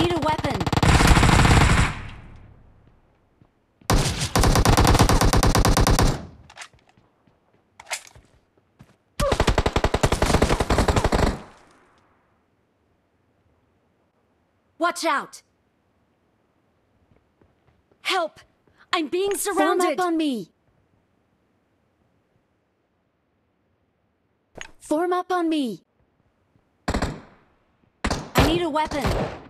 I need a weapon. Watch out! Help! I'm being surrounded! Form up on me! Form up on me! I need a weapon!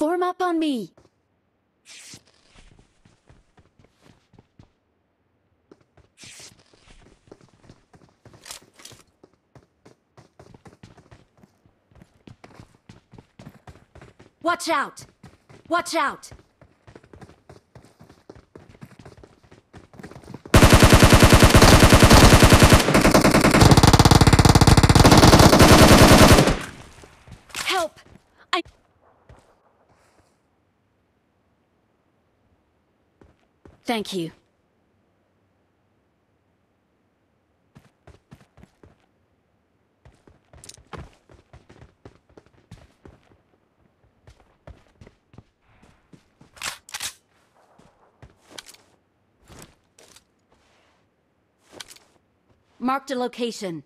Form up on me. Watch out! Watch out! Help! I... Thank you. Marked a location.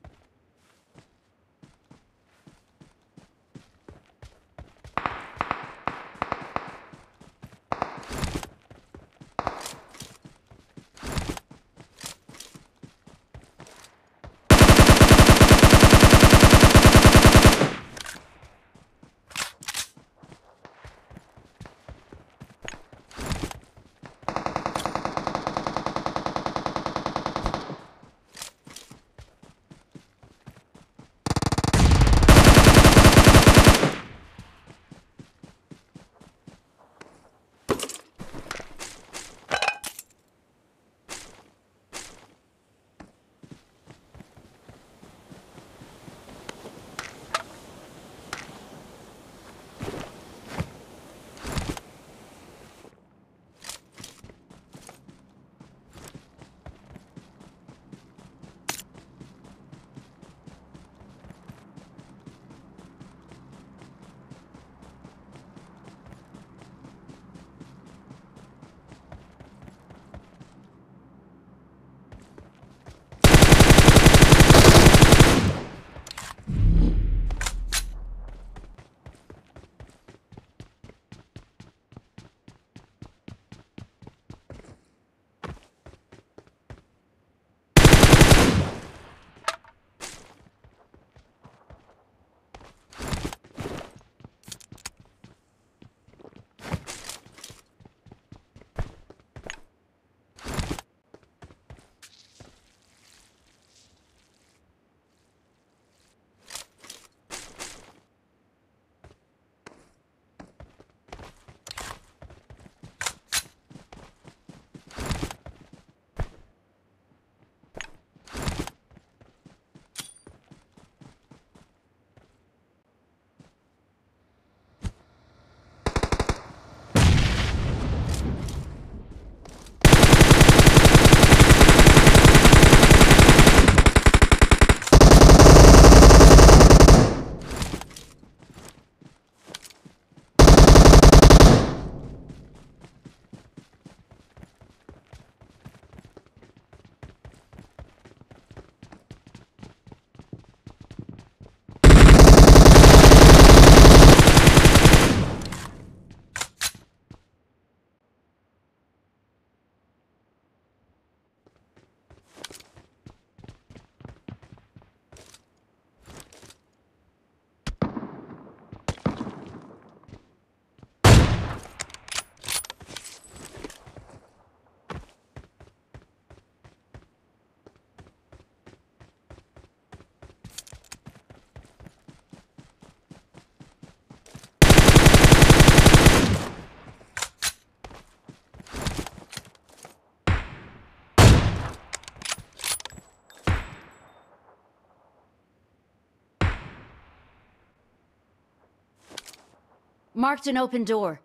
Marked an open door.